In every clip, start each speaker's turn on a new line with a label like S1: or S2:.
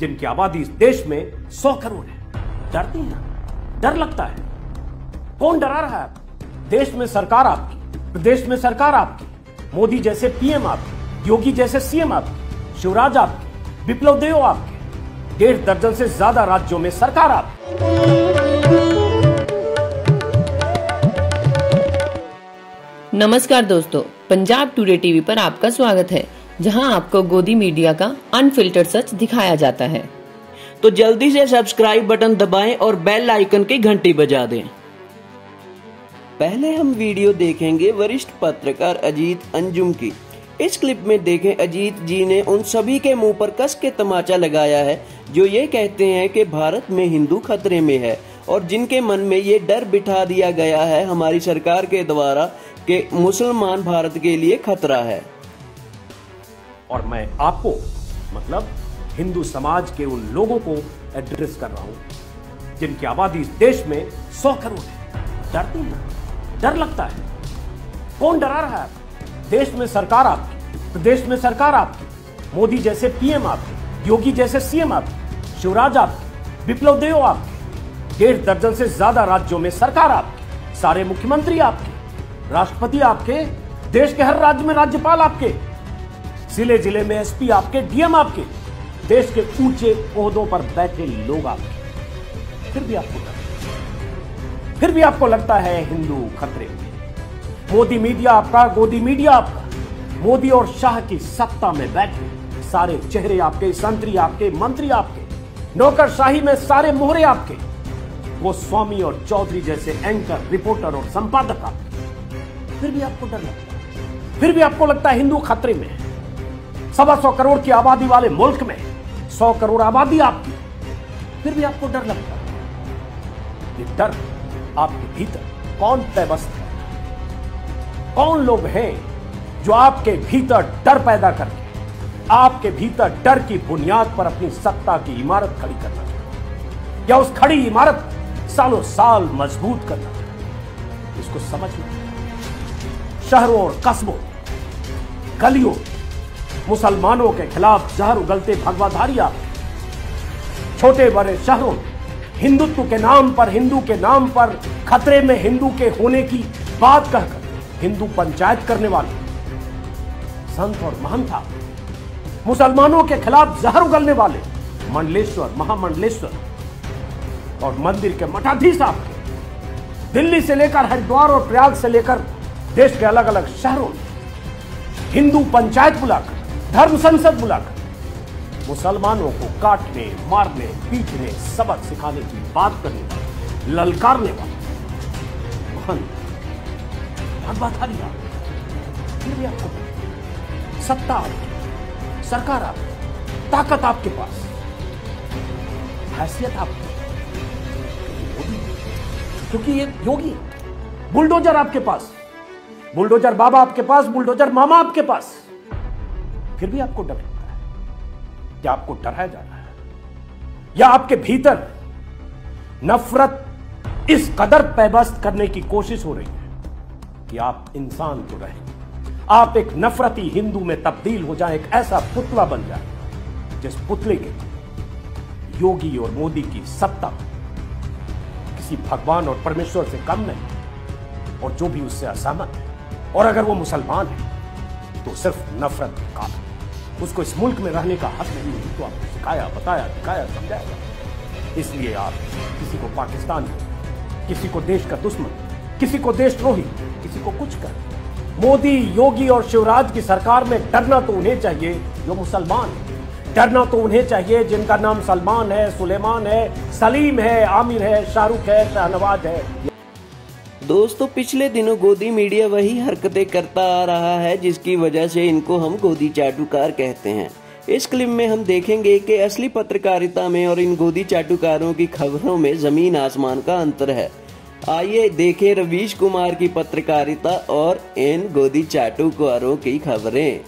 S1: जिनकी आबादी इस देश में सौ करोड़ है। डरती हैं? डर लगता है। कौन डरा रहा है? देश में सरकार आपकी, प्रदेश में सरकार आपकी। मोदी जैसे पीएम आपके, योगी जैसे सीएम आपके, शिवराज आपके विप्लव देव आपके। डेढ़ दर्जन से ज़्यादा राज्यों में सरकार आपकी।
S2: नमस्कार दोस्तों, पंजाब टुडे टीवी पर आपका स्वागत है। जहाँ आपको गोदी मीडिया का अनफिल्टर्ड सच दिखाया जाता है।
S3: तो जल्दी से सब्सक्राइब बटन दबाएँ और बेल आइकन की घंटी बजा दें। पहले हम वीडियो देखेंगे वरिष्ठ पत्रकार अजीत अंजुम की। इस क्लिप में देखें अजीत जी ने उन सभी के मुँह पर कस के तमाचा लगाया है, जो ये कहते हैं कि भारत में हिंदू खतरे में है और जिनके मन में ये डर बिठा दिया गया है हमारी सरकार के द्वारा कि मुसलमान भारत के लिए खतरा है।
S1: और मैं आपको मतलब हिंदू समाज के उन लोगों को एड्रेस कर रहा हूँ, जिनकी आबादी इस देश में सौ करोड़ है। डरती हैं। डर लगता है। कौन डरा रहा है? देश में सरकार आपकी प्रदेश में सरकार आपकी। मोदी जैसे पीएम आपके, योगी जैसे सीएम आपके, शिवराज आपके विप्लव देव आपके, डेढ़ दर्जन से ज़्यादा राज्यों में सरकार आपकी, सारे मुख्यमंत्री आपके, राष्ट्रपति आपके, देश के हर राज्य में राज्यपाल आपके ज़िले ज़िले में एसपी आपके डीएम आपके, देश के ऊँचे ओहदों पर बैठे लोग आपके। फिर भी आपको डर, फिर भी आपको लगता है हिंदू खतरे। में मोदी मीडिया आपका, गोदी मीडिया आपका। मोदी और शाह की सत्ता में बैठे, सारे चेहरे आपके, संतरी आपके, मंत्री आपके, नौकरशाही में सारे मोहरे आपके। वो स्वामी और चौधरी जैसे एंकर रिपोर्टर और संपादक आपके। फिर भी आपको डर लगता फिर भी आपको लगता है हिंदू खतरे में है। सवा सौ करोड़ की आबादी वाले मुल्क में सौ करोड़ आबादी आपकी फिर भी आपको डर लगता है। डर आपके भीतर कौन पैबस्त है? कौन लोग हैं जो आपके भीतर डर पैदा करके, आपके भीतर डर की बुनियाद पर अपनी सत्ता की इमारत खड़ी करना चाहते या उस खड़ी इमारत सालों साल मज़बूत करना चाहते इसको समझना शहरों और कस्बों, गलियों मुसलमानों के खिलाफ जहर उगलते भगवाधारी आप छोटे बड़े शहरों, हिंदुत्व के नाम पर, हिंदू के नाम पर, खतरे में हिंदू के होने की बात कहकर हिंदू पंचायत करने वाले संत और महंत आप मुसलमानों के खिलाफ जहर उगलने वाले मंडलेश्वर, महामंडलेश्वर और मंदिर के मठाधीश आपके दिल्ली से लेकर हरिद्वार और प्रयाग से लेकर देश के अलग अलग शहरों हिंदू पंचायत बुलाकर धर्म संसद बुलाकर मुसलमानों को काटने, मारने, पीटने, सबक सिखाने की बात करने वाले, ललकारने वाले। आप फिर भी आपको सत्ता आपकी सरकार आपकी ताकत आपके पास। हैसियत मोदी। क्योंकि ये योगी बुलडोजर आपके पास। बुलडोजर बाबा आपके पास, बुलडोजर मामा आपके पास। फिर भी आपको डर लगता है। या आपको डराया जा रहा है। या आपके भीतर नफरत इस कदर पैबस्त करने की कोशिश हो रही है कि आप इंसान तो रहे। आप एक नफरती हिंदू में तब्दील हो जाए, एक ऐसा पुतला बन जाए, जिस पुतले के योगी और मोदी की सत्ता किसी भगवान और परमेश्वर से कम नहीं और जो भी उससे असहमत है। और अगर वो मुसलमान है तो सिर्फ़ नफरत का उसको इस मुल्क में रहने का हक नहीं है। तो आपको सिखाया, बताया, दिखाया, समझाया। इसलिए आप किसी को पाकिस्तान, किसी को देश का दुश्मन, किसी को देशद्रोही, किसी को कुछ कर। मोदी, योगी और शिवराज की सरकार में डरना तो उन्हें चाहिए, जो मुसलमान डरना तो उन्हें चाहिए, जिनका नाम सलमान है, सुलेमान है, सलीम है, आमिर है, शाहरुख है, शाहनवाज है।
S3: दोस्तों, पिछले दिनों गोदी मीडिया वही हरकतें करता आ रहा है, जिसकी वजह से इनको हम गोदी चाटुकार कहते हैं। इस क्लिप में हम देखेंगे कि असली पत्रकारिता में और इन गोदी चाटुकारों की खबरों में ज़मीन आसमान का अंतर है। आइए देखें रवीश कुमार की पत्रकारिता और इन गोदी चाटुकारों की खबरें।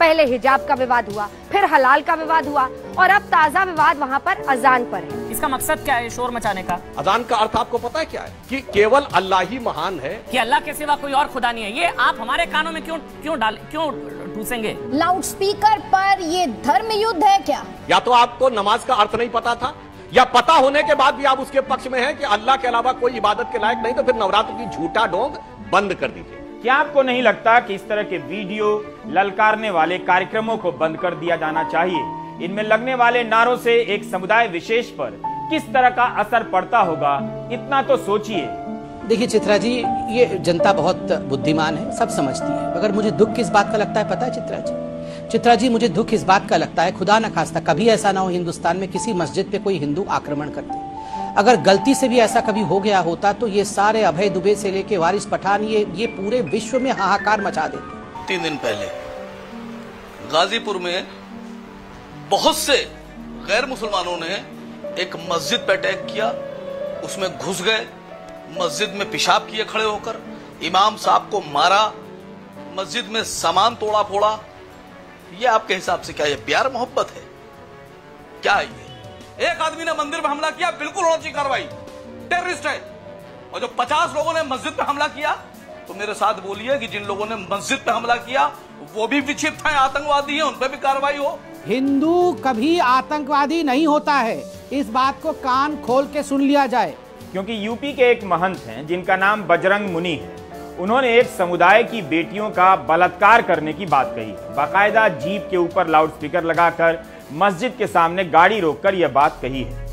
S4: पहले हिजाब का विवाद हुआ, फिर हलाल का विवाद हुआ, और अब ताज़ा विवाद वहाँ पर अजान पर है।
S5: इसका मकसद क्या है शोर मचाने का?
S6: अजान का अर्थ आपको पता है क्या है? कि केवल अल्लाह ही महान है।
S5: कि अल्लाह के सिवा कोई और खुदा नहीं है। ये आप हमारे कानों में क्यों क्यों डाल क्यों ठूसेंगे
S7: लाउड स्पीकर पर ये धर्म युद्ध है क्या?
S6: या तो आपको नमाज़ का अर्थ नहीं पता था या पता होने के बाद भी आप उसके पक्ष में हैं कि अल्लाह के अलावा कोई इबादत के लायक नहीं तो फिर नवरात्र की झूठा डोंग बंद कर दीजिए।
S8: क्या आपको नहीं लगता कि इस तरह के वीडियो ललकारने वाले कार्यक्रमों को बंद कर दिया जाना चाहिए? इनमें लगने वाले नारों से एक समुदाय विशेष पर किस तरह का असर पड़ता होगा इतना तो सोचिए।
S9: देखिए चित्रा जी ये जनता बहुत बुद्धिमान है सब समझती है। मगर मुझे दुख किस बात का लगता है पता है चित्रा जी? चित्रा जी मुझे दुख इस बात का लगता है खुदा न खास्ता कभी ऐसा ना हो हिंदुस्तान में किसी मस्जिद पे कोई हिंदू आक्रमण करते। अगर गलती से भी ऐसा कभी हो गया होता तो ये सारे अभय दुबे से लेके वारिस पठान ये ये पूरे विश्व में हाहाकार मचा देते।
S10: तीन दिन पहले गाजीपुर में बहुत से गैर मुसलमानों ने एक मस्जिद पे अटैक किया, उसमें घुस गए, मस्जिद में पेशाब किए खड़े होकर, इमाम साहब को मारा, मस्जिद में सामान तोड़ा फोड़ा। ये आपके हिसाब से क्या ये प्यार मोहब्बत है? क्या है ये? एक आदमी ने मंदिर में हमला किया, बिल्कुल होना कार्रवाई। टेररिस्ट है। और जो पचास लोगों ने मस्जिद पे हमला किया तो मेरे साथ बोलिए कि जिन लोगों ने मस्जिद पे हमला किया, वो भी विक्षिप्त है, आतंकवादी है, उन पर भी कार्रवाई हो।
S9: हिंदू कभी आतंकवादी नहीं होता है। इस बात को कान खोल के सुन लिया जाए।
S8: क्योंकि यूपी के एक महंत हैं, जिनका नाम बजरंग मुनि है। उन्होंने एक समुदाय की बेटियों का बलात्कार करने की बात कही। बाकायदा जीप के ऊपर लाउडस्पीकर लगाकर मस्जिद के सामने गाड़ी रोककर यह बात कही है।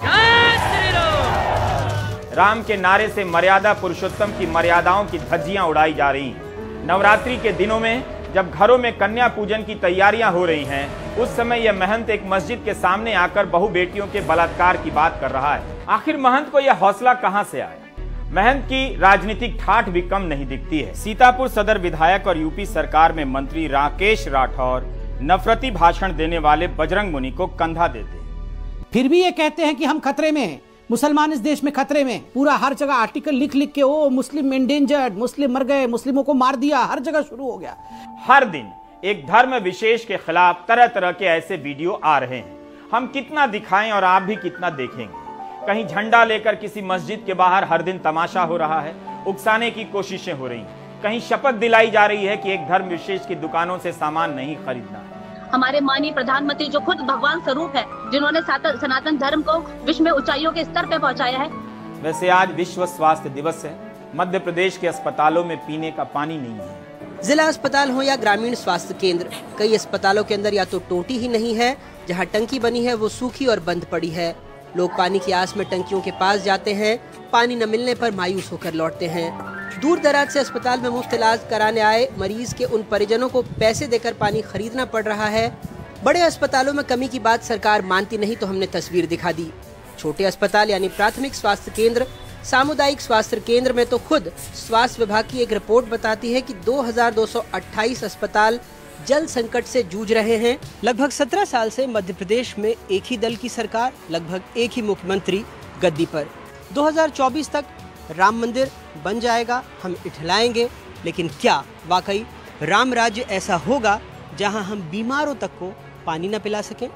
S8: राम के नारे से मर्यादा पुरुषोत्तम की मर्यादाओं की धज्जियाँ उड़ाई जा रही हैं। नवरात्रि के दिनों में जब घरों में कन्या पूजन की तैयारियाँ हो रही हैं, उस समय यह महंत एक मस्जिद के सामने आकर बहु बेटियों के बलात्कार की बात कर रहा है। आखिर महंत को यह हौसला कहाँ से आया? महंत की राजनीतिक ठाठ भी कम नहीं दिखती है। सीतापुर सदर विधायक और यूपी सरकार में मंत्री राकेश राठौर नफरती भाषण देने वाले बजरंग मुनि को कंधा देते
S9: फिर भी ये कहते हैं कि हम खतरे में हैं। मुसलमान इस देश में खतरे में। पूरा हर जगह आर्टिकल लिख लिख के, ओ, मुस्लिम एंडेंजर्ड मुस्लिम मर गए, मुस्लिमों को मार दिया। हर जगह शुरू हो गया।
S8: हर दिन एक धर्म विशेष के खिलाफ तरह तरह के ऐसे वीडियो आ रहे हैं। हम कितना दिखाएँ और आप भी कितना देखेंगे। कहीं झंडा लेकर किसी मस्जिद के बाहर हर दिन तमाशा हो रहा है, उकसाने की कोशिशें हो रही कहीं शपथ दिलाई जा रही है कि एक धर्म विशेष की दुकानों से सामान नहीं खरीदना
S11: हमारे माननीय प्रधानमंत्री जो खुद भगवान स्वरूप है जिन्होंने सनातन धर्म को विश्व में ऊंचाइयों के स्तर पे पहुँचाया है।
S8: वैसे आज विश्व स्वास्थ्य दिवस है। मध्य प्रदेश के अस्पतालों में पीने का पानी नहीं है।
S12: जिला अस्पताल हो या ग्रामीण स्वास्थ्य केंद्र कई अस्पतालों के अंदर या तो टोटी ही नहीं है जहाँ टंकी बनी है वो सूखी और बंद पड़ी है। लोग पानी की आस में टंकियों के पास जाते हैं पानी न मिलने पर मायूस होकर लौटते हैं। दूर दराज से अस्पताल में मुफ़्त इलाज कराने आए मरीज़ के उन परिजनों को पैसे देकर पानी खरीदना पड़ रहा है। बड़े अस्पतालों में कमी की बात सरकार मानती नहीं तो हमने तस्वीर दिखा दी। छोटे अस्पताल यानी प्राथमिक स्वास्थ्य केंद्र, सामुदायिक स्वास्थ्य केंद्र में तो खुद स्वास्थ्य विभाग की एक रिपोर्ट बताती है कि 2228 अस्पताल जल संकट से जूझ रहे हैं। लगभग 17 साल से मध्य प्रदेश में एक ही दल की सरकार, लगभग एक ही मुख्यमंत्री गद्दी पर। 2024 तक राम मंदिर बन जाएगा, हम इठलाएँगे। लेकिन क्या वाकई राम राज्य ऐसा होगा जहाँ हम बीमारों तक को पानी न पिला सकें?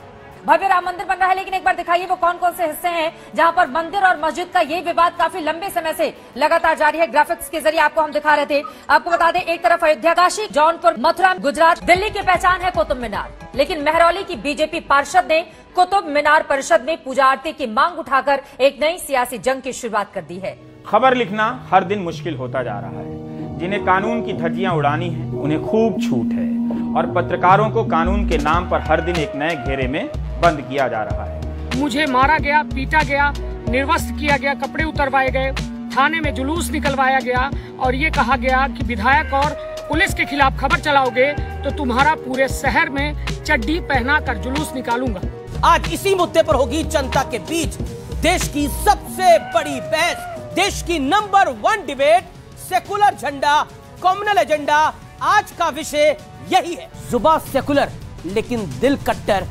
S4: भव्य राम मंदिर बन रहा है, लेकिन एक बार दिखाइए वो कौन कौन से हिस्से हैं जहाँ पर मंदिर और मस्जिद का ये विवाद काफ़ी लंबे समय से लगातार जारी है। ग्राफिक्स के ज़रिए आपको हम दिखा रहे थे। आपको बता दें, एक तरफ़ अयोध्या काशी जौनपुर, मथुरा, गुजरात, दिल्ली की पहचान है कुतुब मीनार। लेकिन मेहरौली की बीजेपी पार्षद ने कुतुब मीनार परिषद में पूजा आरती की मांग उठाकर एक नई सियासी जंग की शुरुआत कर दी है।
S8: खबर लिखना हर दिन मुश्किल होता जा रहा है। जिन्हें कानून की धज्जियाँ उड़ानी है उन्हें खूब छूट है। और पत्रकारों को कानून के नाम पर हर दिन एक नए घेरे में बंद किया जा रहा है।
S13: मुझे मारा गया पीटा गया निर्वस्त किया गया कपड़े उतरवाए गए थाने में जुलूस निकलवाया गया और ये कहा गया कि विधायक और पुलिस के खिलाफ खबर चलाओगे तो तुम्हारा पूरे शहर में चड्डी पहना कर जुलूस निकालूँगा।
S9: आज इसी मुद्दे पर होगी जनता के बीच देश की सबसे बड़ी बहस। देश की नंबर वन डिबेट, सेकुलर झंडा कॉम्युनल एजेंडा आज का विषय यही है। जुबा सेकुलर, लेकिन दिल कट्टर।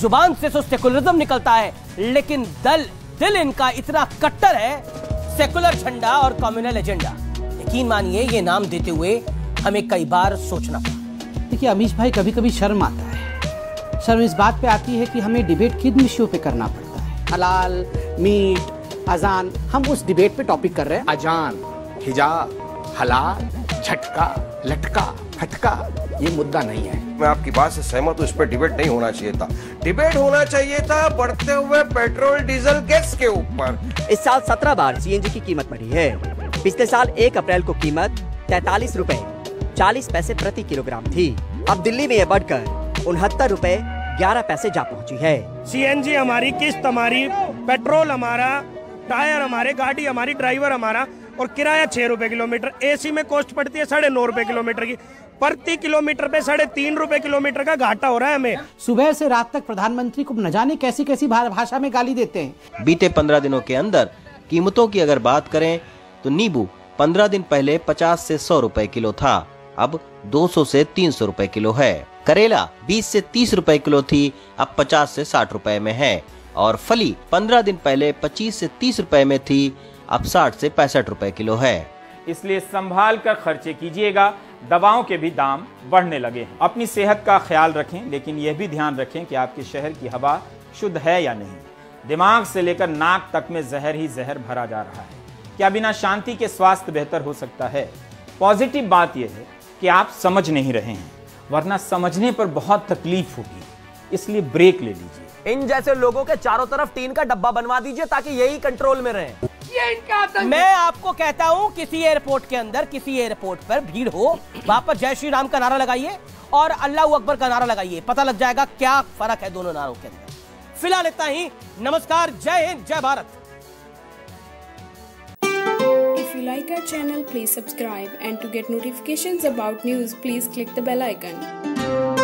S9: ज़ुबान से तो सेकुलरिज्म निकलता है, लेकिन दल, दिल इनका इतना कट्टर है, सेकुलर झंडा और कम्युनल एजेंडा यकीन मानिए, ये नाम देते हुए हमें कई बार सोचना पड़ा। देखिए, अमीश भाई कभी कभी शर्म आता है। शर्म इस बात पे आती है कि हमें डिबेट किन विषयों पे करना पड़ता है? हलाल, मीट अजान हम उस डिबेट पे टॉपिक कर रहे हैं।
S14: अजान हिजाब हलाल झटका लटका फटका ये मुद्दा नहीं है।
S15: मैं आपकी बात से सहमत हूँ इस पर डिबेट नहीं होना चाहिए था। डिबेट होना चाहिए था बढ़ते हुए पेट्रोल डीजल गैस के ऊपर।
S16: इस साल सत्रह बार सीएनजी की कीमत बढ़ी है। पिछले साल एक अप्रैल को कीमत तैतालीस रूपए चालीस पैसे प्रति किलोग्राम थी। अब दिल्ली में यह बढ़कर उनहत्तर रूपए ग्यारह पैसे जा पहुँची है।
S17: सीएनजी हमारी किस्त हमारी पेट्रोल हमारा टायर हमारे गाड़ी हमारी ड्राइवर हमारा और किराया छह रुपए किलोमीटर। एसी में कॉस्ट पड़ती है साढ़े नौ रुपए किलोमीटर की। प्रति किलोमीटर पे साढ़े तीन रुपए किलोमीटर का घाटा हो रहा है हमें।
S14: सुबह से रात तक प्रधानमंत्री को न जाने कैसी कैसी भाषा में गाली देते हैं।
S18: बीते पंद्रह दिनों के अंदर कीमतों की अगर बात करें तो नींबू पंद्रह दिन पहले पचास से सौ रुपए किलो था अब 200 से 300 रुपए किलो है। करेला 20 से 30 रुपए किलो थी अब 50 से 60 रुपए में है। और फली 15 दिन पहले 25 से 30 रुपए में थी, अब 60 से पैंसठ रुपए किलो है।
S8: इसलिए संभाल कर खर्चे कीजिएगा, दवाओं के भी दाम बढ़ने लगे हैं। अपनी सेहत का ख्याल रखें, लेकिन यह भी ध्यान रखें कि आपके शहर की हवा शुद्ध है या नहीं। दिमाग से लेकर नाक तक में जहर ही जहर भरा जा रहा है। क्या बिना शांति के स्वास्थ्य बेहतर हो सकता है? पॉजिटिव बात यह है कि आप समझ नहीं रहे हैं, वरना समझने पर बहुत तकलीफ़ होगी। इसलिए ब्रेक ले लीजिए।
S9: इन जैसे लोगों के चारों तरफ़ टीन का डब्बा बनवा दीजिए ताकि यही कंट्रोल में रहे।
S13: ये इनका
S9: मैं आपको कहता हूँ किसी एयरपोर्ट के अंदर किसी एयरपोर्ट पर भीड़ हो वहाँ पर जय श्री राम का नारा लगाइए और अल्लाह अकबर का नारा लगाइए। पता लग जाएगा क्या फ़र्क है दोनों नारों के अंदर। फ़िलहाल इतना ही। नमस्कार जय हिंद जय Bharat.
S19: If you like our channel, please subscribe and to get notifications about news, please click the bell icon.